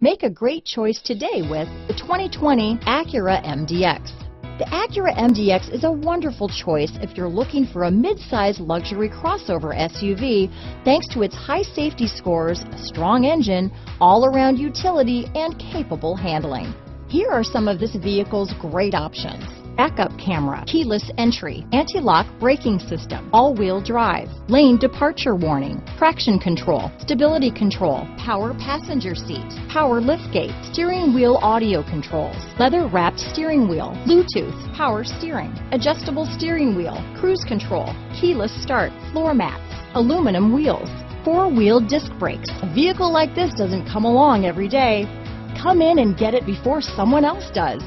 Make a great choice today with the 2020 Acura MDX. The Acura MDX is a wonderful choice if you're looking for a mid-size luxury crossover SUV thanks to its high safety scores, strong engine, all-around utility, and capable handling. Here are some of this vehicle's great options. Backup camera, keyless entry, anti-lock braking system, all-wheel drive, lane departure warning, traction control, stability control, power passenger seat, power liftgate, steering wheel audio controls, leather wrapped steering wheel, Bluetooth, power steering, adjustable steering wheel, cruise control, keyless start, floor mats, aluminum wheels, four-wheel disc brakes. A vehicle like this doesn't come along every day. Come in and get it before someone else does.